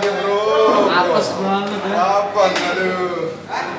dia bro. Apes banget ya. Apes, aduh.